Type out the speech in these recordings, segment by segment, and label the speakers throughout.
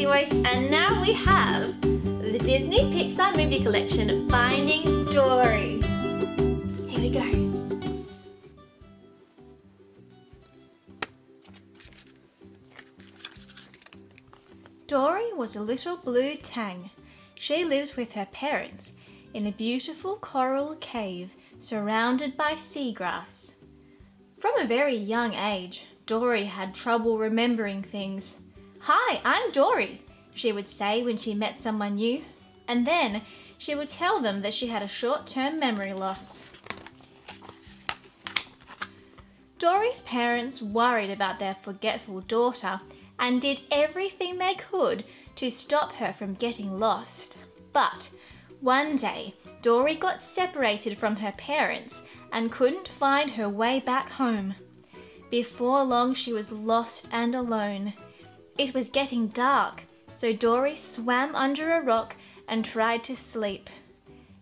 Speaker 1: And now we have the Disney Pixar movie collection Finding Dory. Here we go. Dory was a little blue tang. She lived with her parents in a beautiful coral cave surrounded by seagrass. From a very young age, Dory had trouble remembering things. Hi, I'm Dory, she would say when she met someone new, and then she would tell them that she had a short-term memory loss. Dory's parents worried about their forgetful daughter and did everything they could to stop her from getting lost. But one day, Dory got separated from her parents and couldn't find her way back home. Before long, she was lost and alone. It was getting dark, so Dory swam under a rock and tried to sleep.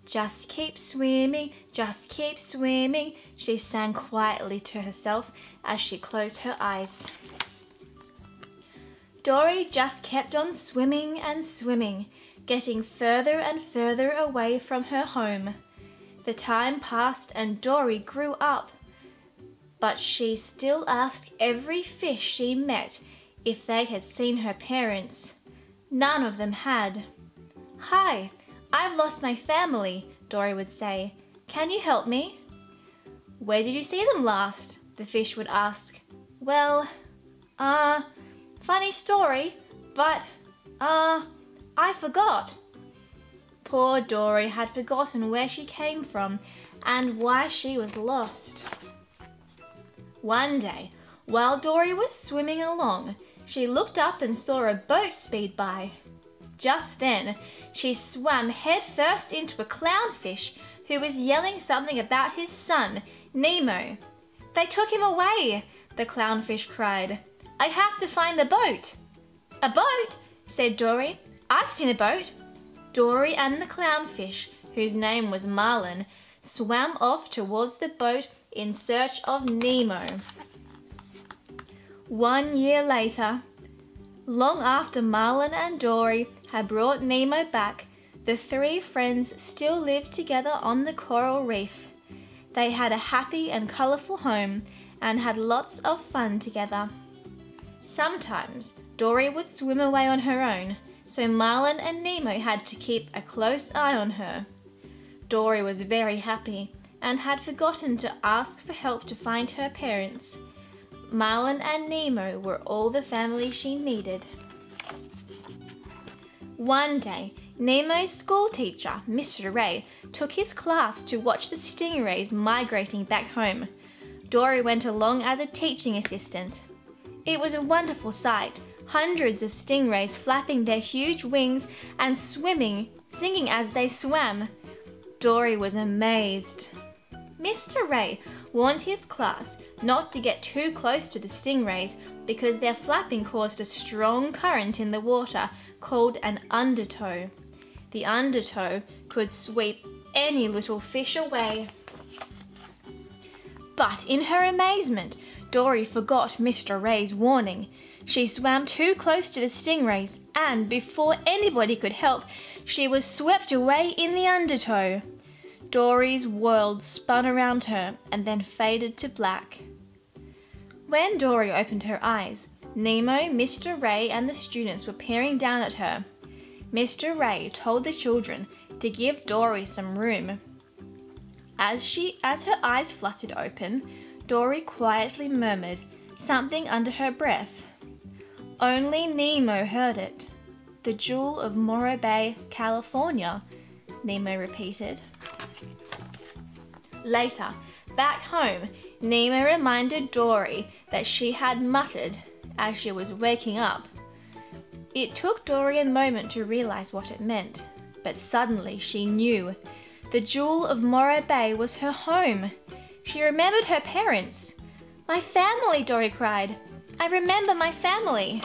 Speaker 1: Just keep swimming, just keep swimming, she sang quietly to herself as she closed her eyes. Dory just kept on swimming and swimming, getting further and further away from her home. The time passed and Dory grew up but she still asked every fish she met if they had seen her parents. None of them had. Hi, I've lost my family, Dory would say. Can you help me? Where did you see them last? The fish would ask. Well, uh, funny story, but, uh, I forgot. Poor Dory had forgotten where she came from and why she was lost. One day, while Dory was swimming along, she looked up and saw a boat speed by. Just then, she swam headfirst into a clownfish who was yelling something about his son, Nemo. They took him away, the clownfish cried. I have to find the boat. A boat? said Dory. I've seen a boat. Dory and the clownfish, whose name was Marlin, swam off towards the boat in search of Nemo. One year later, long after Marlin and Dory had brought Nemo back, the three friends still lived together on the coral reef. They had a happy and colourful home and had lots of fun together. Sometimes Dory would swim away on her own, so Marlin and Nemo had to keep a close eye on her. Dory was very happy and had forgotten to ask for help to find her parents. Marlin and Nemo were all the family she needed. One day, Nemo's school teacher, Mr. Ray, took his class to watch the stingrays migrating back home. Dory went along as a teaching assistant. It was a wonderful sight, hundreds of stingrays flapping their huge wings and swimming, singing as they swam. Dory was amazed. Mr. Ray warned his class not to get too close to the stingrays because their flapping caused a strong current in the water called an undertow. The undertow could sweep any little fish away. But in her amazement, Dory forgot Mr. Ray's warning. She swam too close to the stingrays and before anybody could help, she was swept away in the undertow. Dory's world spun around her and then faded to black. When Dory opened her eyes, Nemo, Mr. Ray and the students were peering down at her. Mr. Ray told the children to give Dory some room. As, she, as her eyes fluttered open, Dory quietly murmured something under her breath. Only Nemo heard it. The jewel of Morro Bay, California, Nemo repeated. Later, back home, Nemo reminded Dory that she had muttered as she was waking up. It took Dory a moment to realize what it meant, but suddenly she knew. The jewel of Morro Bay was her home. She remembered her parents. My family, Dory cried. I remember my family.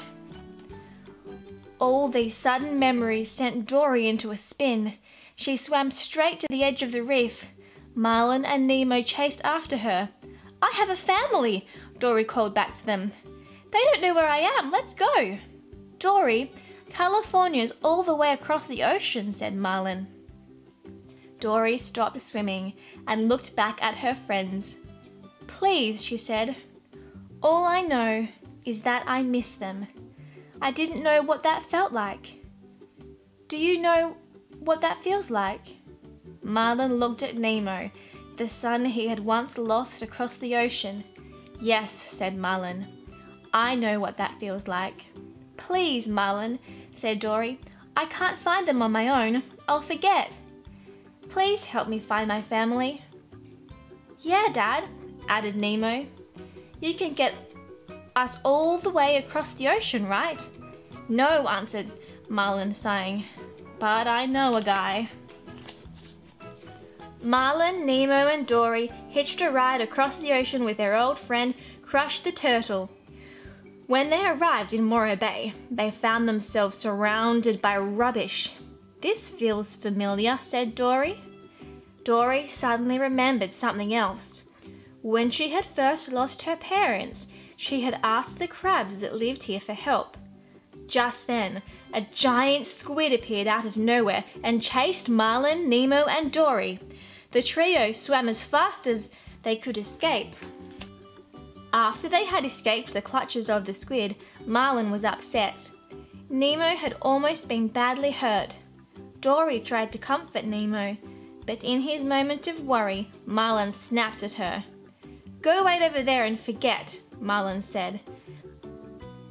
Speaker 1: All these sudden memories sent Dory into a spin. She swam straight to the edge of the reef. Marlin and Nemo chased after her. I have a family, Dory called back to them. They don't know where I am. Let's go. Dory, California's all the way across the ocean, said Marlin. Dory stopped swimming and looked back at her friends. Please, she said. All I know is that I miss them. I didn't know what that felt like. Do you know what that feels like? Marlin looked at Nemo, the son he had once lost across the ocean. Yes, said Marlin. I know what that feels like. Please, Marlin, said Dory. I can't find them on my own. I'll forget. Please help me find my family. Yeah, Dad, added Nemo. You can get us all the way across the ocean, right? No, answered Marlin, sighing. But I know a guy. Marlin, Nemo, and Dory hitched a ride across the ocean with their old friend Crush the Turtle. When they arrived in Morro Bay, they found themselves surrounded by rubbish this feels familiar, said Dory. Dory suddenly remembered something else. When she had first lost her parents, she had asked the crabs that lived here for help. Just then, a giant squid appeared out of nowhere and chased Marlin, Nemo, and Dory. The trio swam as fast as they could escape. After they had escaped the clutches of the squid, Marlin was upset. Nemo had almost been badly hurt. Dory tried to comfort Nemo, but in his moment of worry, Marlin snapped at her. Go wait over there and forget, Marlin said.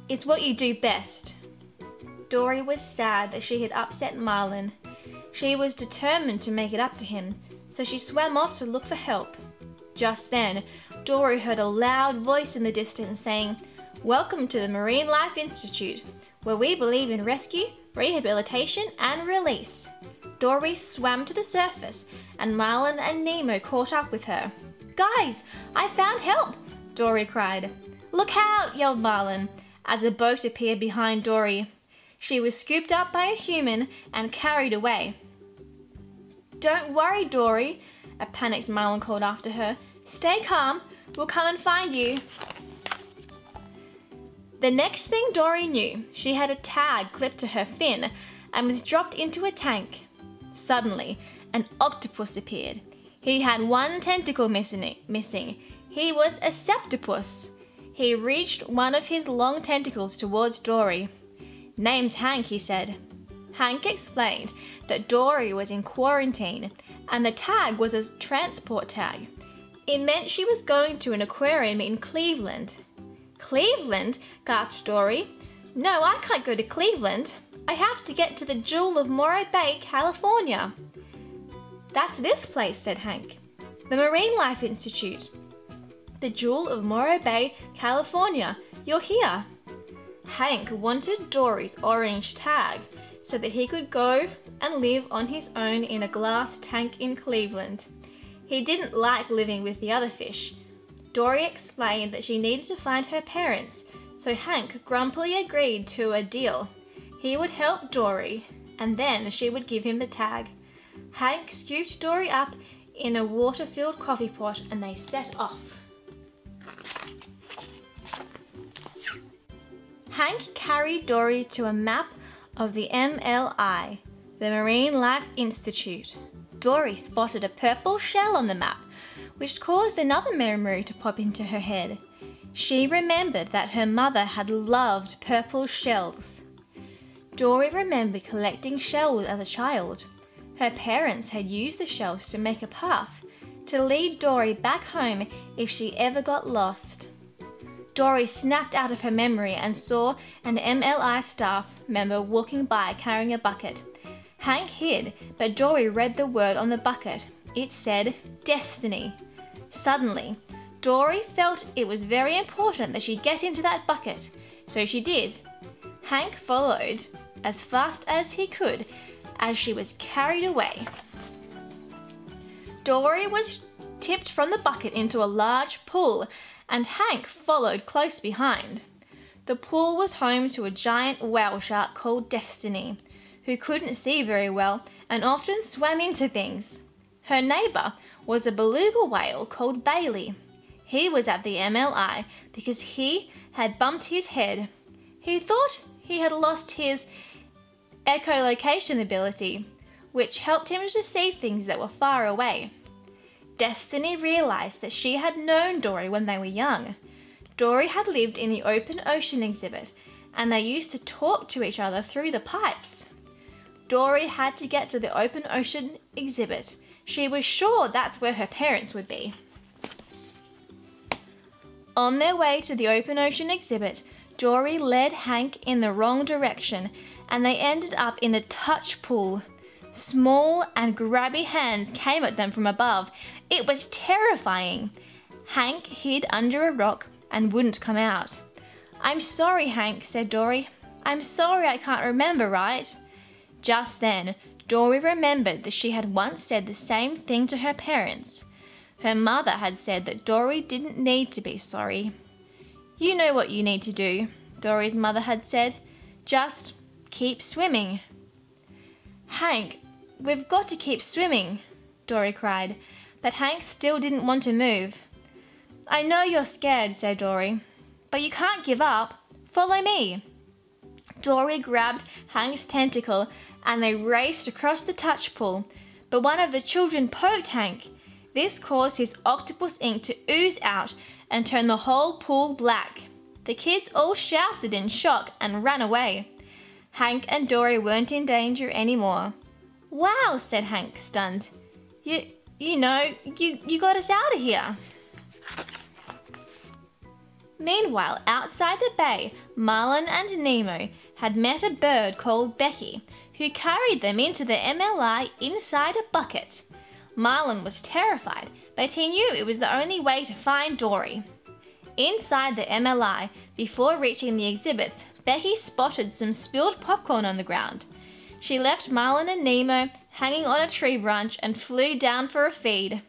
Speaker 1: It's what you do best. Dory was sad that she had upset Marlin. She was determined to make it up to him, so she swam off to look for help. Just then, Dory heard a loud voice in the distance saying, Welcome to the Marine Life Institute, where we believe in rescue, rehabilitation, and release. Dory swam to the surface, and Marlin and Nemo caught up with her. Guys, I found help! Dory cried. Look out! yelled Marlin, as a boat appeared behind Dory. She was scooped up by a human and carried away. Don't worry, Dory, a panicked Marlin called after her. Stay calm, we'll come and find you. The next thing Dory knew, she had a tag clipped to her fin and was dropped into a tank. Suddenly, an octopus appeared. He had one tentacle missing. missing. He was a septopus. He reached one of his long tentacles towards Dory. Name's Hank, he said. Hank explained that Dory was in quarantine and the tag was a transport tag. It meant she was going to an aquarium in Cleveland. Cleveland? gasped Dory. No, I can't go to Cleveland. I have to get to the Jewel of Morro Bay, California. That's this place, said Hank. The Marine Life Institute. The Jewel of Morro Bay, California. You're here. Hank wanted Dory's orange tag so that he could go and live on his own in a glass tank in Cleveland. He didn't like living with the other fish, Dory explained that she needed to find her parents, so Hank grumpily agreed to a deal. He would help Dory, and then she would give him the tag. Hank scooped Dory up in a water-filled coffee pot and they set off. Hank carried Dory to a map of the MLI, the Marine Life Institute. Dory spotted a purple shell on the map which caused another memory to pop into her head. She remembered that her mother had loved purple shells. Dory remembered collecting shells as a child. Her parents had used the shells to make a path to lead Dory back home if she ever got lost. Dory snapped out of her memory and saw an MLI staff member walking by carrying a bucket. Hank hid, but Dory read the word on the bucket. It said, Destiny. Suddenly, Dory felt it was very important that she get into that bucket, so she did. Hank followed as fast as he could as she was carried away. Dory was tipped from the bucket into a large pool and Hank followed close behind. The pool was home to a giant whale shark called Destiny, who couldn't see very well and often swam into things. Her neighbour was a beluga whale called Bailey. He was at the MLI because he had bumped his head. He thought he had lost his echolocation ability, which helped him to see things that were far away. Destiny realized that she had known Dory when they were young. Dory had lived in the open ocean exhibit and they used to talk to each other through the pipes. Dory had to get to the open ocean exhibit. She was sure that's where her parents would be. On their way to the open ocean exhibit, Dory led Hank in the wrong direction and they ended up in a touch pool. Small and grabby hands came at them from above. It was terrifying. Hank hid under a rock and wouldn't come out. I'm sorry, Hank, said Dory. I'm sorry I can't remember right. Just then, Dory remembered that she had once said the same thing to her parents. Her mother had said that Dory didn't need to be sorry. You know what you need to do, Dory's mother had said. Just keep swimming. Hank, we've got to keep swimming, Dory cried, but Hank still didn't want to move. I know you're scared, said Dory, but you can't give up. Follow me. Dory grabbed Hank's tentacle and they raced across the touch pool, but one of the children poked Hank. This caused his octopus ink to ooze out and turn the whole pool black. The kids all shouted in shock and ran away. Hank and Dory weren't in danger anymore. Wow, said Hank, stunned. You, you know, you, you got us out of here. Meanwhile, outside the bay, Marlin and Nemo had met a bird called Becky, who carried them into the MLI inside a bucket. Marlin was terrified, but he knew it was the only way to find Dory. Inside the MLI, before reaching the exhibits, Becky spotted some spilled popcorn on the ground. She left Marlin and Nemo hanging on a tree branch and flew down for a feed.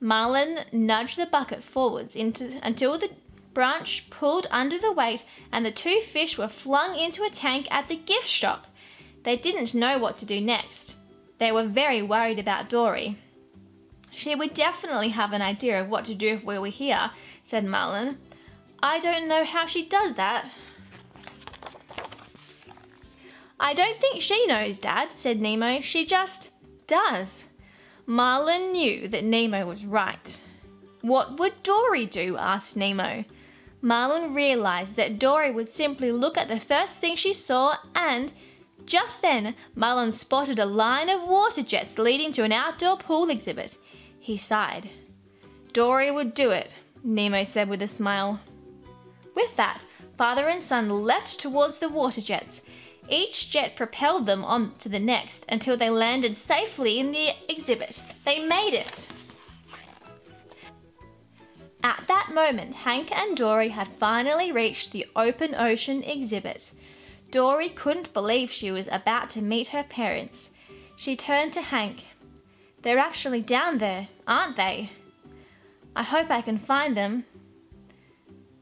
Speaker 1: Marlin nudged the bucket forwards into, until the branch pulled under the weight and the two fish were flung into a tank at the gift shop. They didn't know what to do next. They were very worried about Dory. She would definitely have an idea of what to do if we were here, said Marlin. I don't know how she does that. I don't think she knows, Dad, said Nemo. She just does. Marlin knew that Nemo was right. What would Dory do? asked Nemo. Marlin realized that Dory would simply look at the first thing she saw and just then Marlin spotted a line of water jets leading to an outdoor pool exhibit. He sighed. Dory would do it, Nemo said with a smile. With that, father and son leapt towards the water jets. Each jet propelled them on to the next until they landed safely in the exhibit. They made it! At that moment, Hank and Dory had finally reached the open ocean exhibit. Dory couldn't believe she was about to meet her parents. She turned to Hank. They're actually down there, aren't they? I hope I can find them.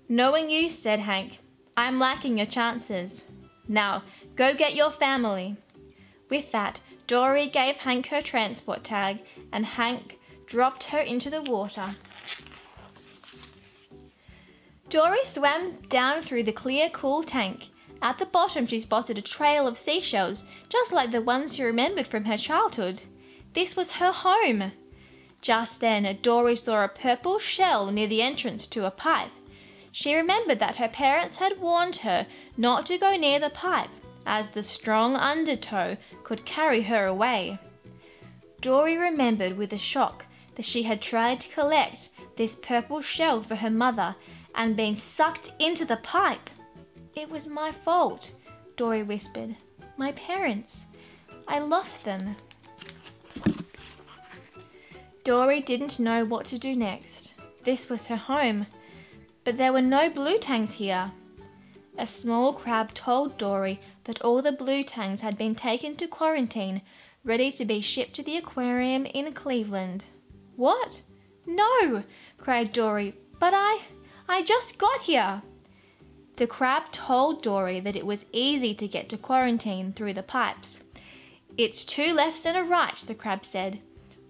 Speaker 1: Knowing you, said Hank, I'm lacking your chances. Now, go get your family. With that, Dory gave Hank her transport tag and Hank dropped her into the water. Dory swam down through the clear, cool tank. At the bottom, she spotted a trail of seashells, just like the ones she remembered from her childhood. This was her home. Just then, Dory saw a purple shell near the entrance to a pipe. She remembered that her parents had warned her not to go near the pipe, as the strong undertow could carry her away. Dory remembered with a shock that she had tried to collect this purple shell for her mother and been sucked into the pipe. It was my fault, Dory whispered. My parents. I lost them. Dory didn't know what to do next. This was her home, but there were no blue tangs here. A small crab told Dory that all the blue tangs had been taken to quarantine, ready to be shipped to the aquarium in Cleveland. What? No! cried Dory. But I... I just got here. The crab told Dory that it was easy to get to quarantine through the pipes. It's two lefts and a right, the crab said.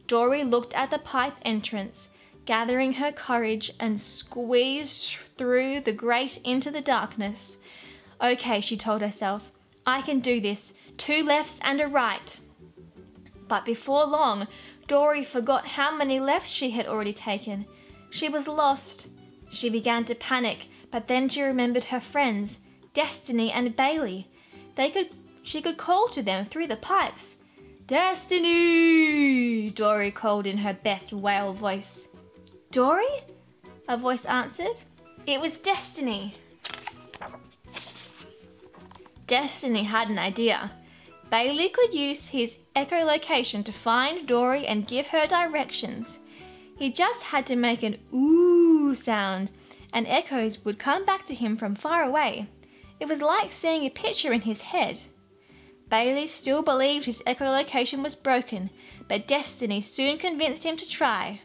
Speaker 1: Dory looked at the pipe entrance, gathering her courage and squeezed through the grate into the darkness. Okay, she told herself, I can do this. two lefts and a right. But before long, Dory forgot how many lefts she had already taken. She was lost. She began to panic, but then she remembered her friends, Destiny and Bailey. They could she could call to them through the pipes. Destiny! Dory called in her best whale voice. Dory? A voice answered. It was Destiny. Destiny had an idea. Bailey could use his echolocation to find Dory and give her directions. He just had to make an ooh sound, and echoes would come back to him from far away. It was like seeing a picture in his head. Bailey still believed his echolocation was broken, but Destiny soon convinced him to try.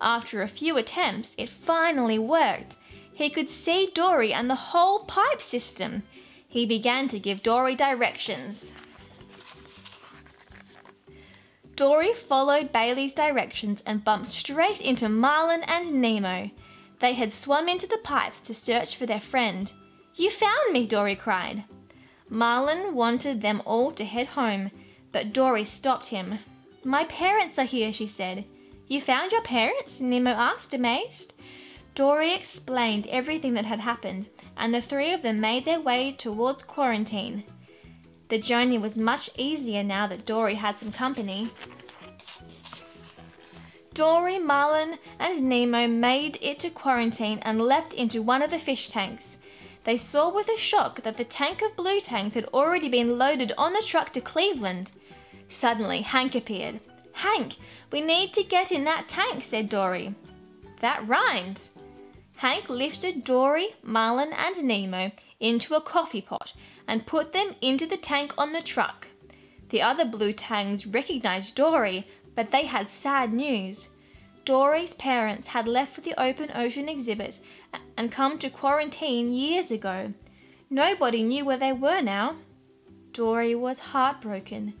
Speaker 1: After a few attempts, it finally worked. He could see Dory and the whole pipe system. He began to give Dory directions. Dory followed Bailey's directions and bumped straight into Marlin and Nemo. They had swum into the pipes to search for their friend. You found me, Dory cried. Marlin wanted them all to head home, but Dory stopped him. My parents are here, she said. You found your parents? Nemo asked, amazed. Dory explained everything that had happened, and the three of them made their way towards quarantine. The journey was much easier now that Dory had some company. Dory, Marlin, and Nemo made it to quarantine and leapt into one of the fish tanks. They saw with a shock that the tank of blue tangs had already been loaded on the truck to Cleveland. Suddenly, Hank appeared. Hank, we need to get in that tank, said Dory. That rhymed. Hank lifted Dory, Marlin, and Nemo into a coffee pot and put them into the tank on the truck. The other blue tangs recognized Dory, but they had sad news. Dory's parents had left for the open ocean exhibit and come to quarantine years ago. Nobody knew where they were now. Dory was heartbroken.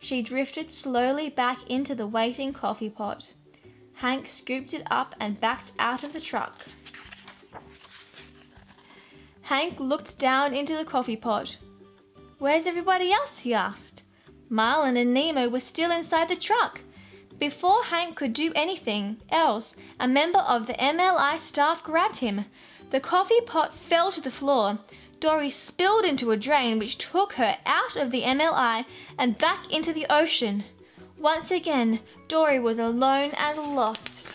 Speaker 1: She drifted slowly back into the waiting coffee pot. Hank scooped it up and backed out of the truck. Hank looked down into the coffee pot. Where's everybody else? he asked. Marlin and Nemo were still inside the truck. Before Hank could do anything else, a member of the MLI staff grabbed him. The coffee pot fell to the floor. Dory spilled into a drain which took her out of the MLI and back into the ocean. Once again, Dory was alone and lost.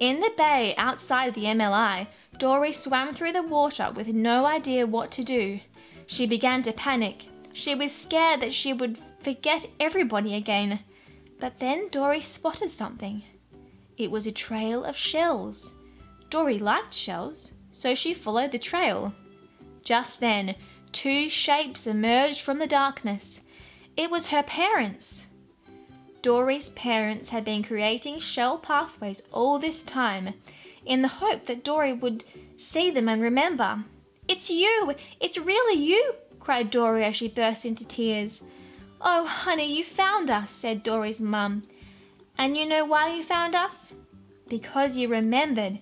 Speaker 1: In the bay outside the MLI, Dory swam through the water with no idea what to do. She began to panic. She was scared that she would forget everybody again. But then Dory spotted something. It was a trail of shells. Dory liked shells, so she followed the trail. Just then, two shapes emerged from the darkness. It was her parents. Dory's parents had been creating shell pathways all this time in the hope that Dory would see them and remember. It's you! It's really you! cried Dory as she burst into tears. Oh, honey, you found us, said Dory's mum. And you know why you found us? Because you remembered.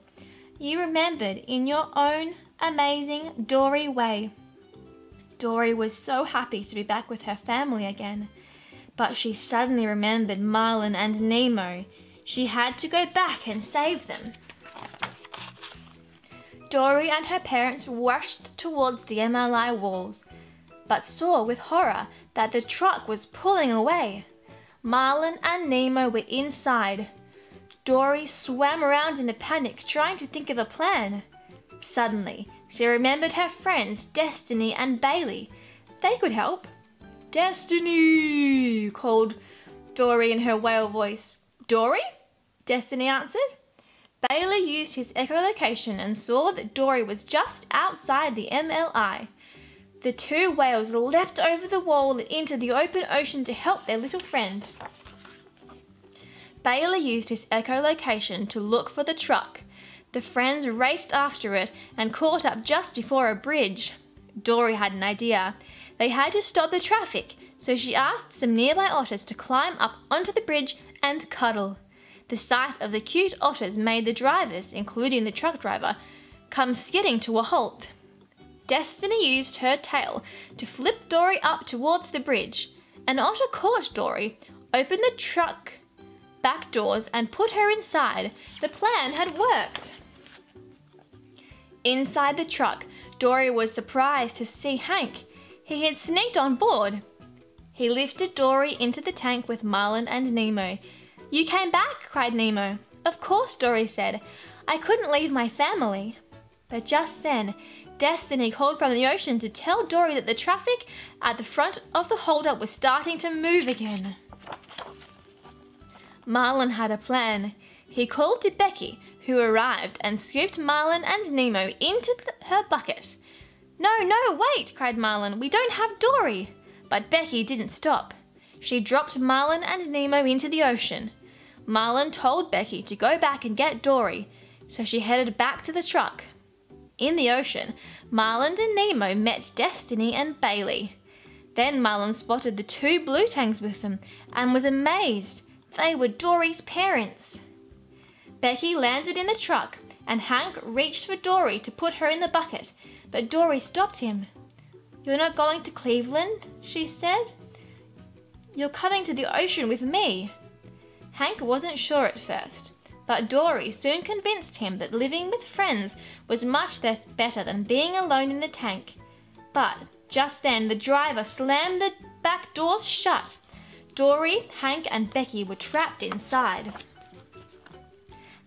Speaker 1: You remembered in your own amazing Dory way. Dory was so happy to be back with her family again. But she suddenly remembered Marlin and Nemo. She had to go back and save them. Dory and her parents rushed towards the MLI walls, but saw with horror that the truck was pulling away. Marlin and Nemo were inside. Dory swam around in a panic, trying to think of a plan. Suddenly, she remembered her friends Destiny and Bailey. They could help. Destiny! called Dory in her whale voice. Dory? Destiny answered. Bailey used his echolocation and saw that Dory was just outside the MLI. The two whales leapt over the wall and into the open ocean to help their little friend. Bailey used his echolocation to look for the truck. The friends raced after it and caught up just before a bridge. Dory had an idea. They had to stop the traffic, so she asked some nearby otters to climb up onto the bridge and cuddle. The sight of the cute otters made the drivers, including the truck driver, come skidding to a halt. Destiny used her tail to flip Dory up towards the bridge. An otter caught Dory, opened the truck back doors, and put her inside. The plan had worked. Inside the truck, Dory was surprised to see Hank. He had sneaked on board. He lifted Dory into the tank with Marlin and Nemo. You came back, cried Nemo. Of course, Dory said. I couldn't leave my family. But just then, Destiny called from the ocean to tell Dory that the traffic at the front of the holdup was starting to move again. Marlin had a plan. He called to Becky, who arrived and scooped Marlin and Nemo into her bucket. No, no, wait, cried Marlin. We don't have Dory. But Becky didn't stop. She dropped Marlin and Nemo into the ocean. Marlin told Becky to go back and get Dory, so she headed back to the truck. In the ocean, Marlin and Nemo met Destiny and Bailey. Then Marlin spotted the two blue tangs with them and was amazed. They were Dory's parents. Becky landed in the truck and Hank reached for Dory to put her in the bucket, but Dory stopped him. You're not going to Cleveland, she said. You're coming to the ocean with me. Hank wasn't sure at first, but Dory soon convinced him that living with friends was much better than being alone in the tank. But just then the driver slammed the back doors shut. Dory, Hank, and Becky were trapped inside.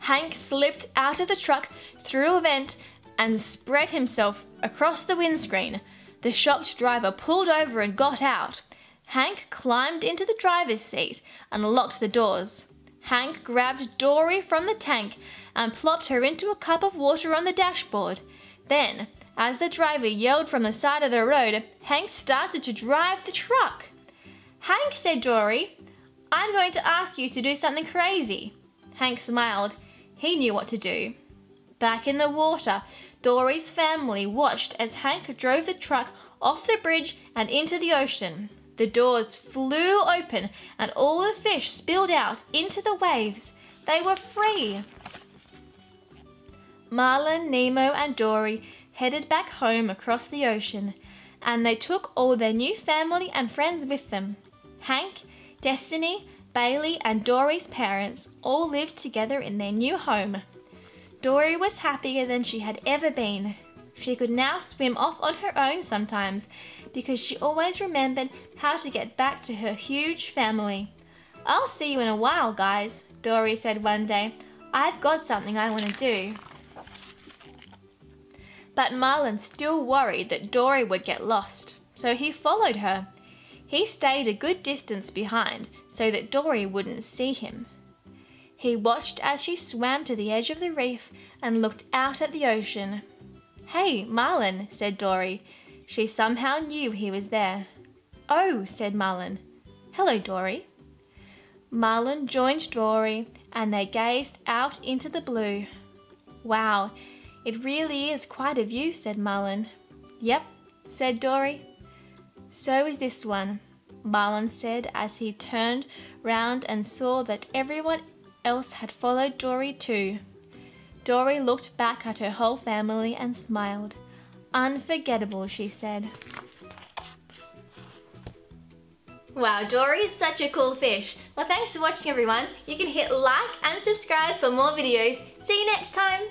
Speaker 1: Hank slipped out of the truck through a vent and spread himself across the windscreen. The shocked driver pulled over and got out. Hank climbed into the driver's seat and locked the doors. Hank grabbed Dory from the tank and plopped her into a cup of water on the dashboard. Then, as the driver yelled from the side of the road, Hank started to drive the truck. Hank, said Dory, I'm going to ask you to do something crazy. Hank smiled. He knew what to do. Back in the water, Dory's family watched as Hank drove the truck off the bridge and into the ocean. The doors flew open and all the fish spilled out into the waves. They were free. Marlin, Nemo, and Dory headed back home across the ocean, and they took all their new family and friends with them. Hank, Destiny, Bailey, and Dory's parents all lived together in their new home. Dory was happier than she had ever been. She could now swim off on her own sometimes because she always remembered how to get back to her huge family. I'll see you in a while, guys, Dory said one day. I've got something I want to do. But Marlin still worried that Dory would get lost, so he followed her. He stayed a good distance behind so that Dory wouldn't see him. He watched as she swam to the edge of the reef and looked out at the ocean. Hey, Marlin, said Dory. She somehow knew he was there. Oh, said Marlin. Hello, Dory. Marlin joined Dory and they gazed out into the blue. Wow, it really is quite a view, said Marlin. Yep, said Dory. So is this one, Marlin said as he turned round and saw that everyone else had followed Dory too. Dory looked back at her whole family and smiled. Unforgettable, she said. Wow, Dory is such a cool fish. Well, thanks for watching everyone. You can hit like and subscribe for more videos. See you next time.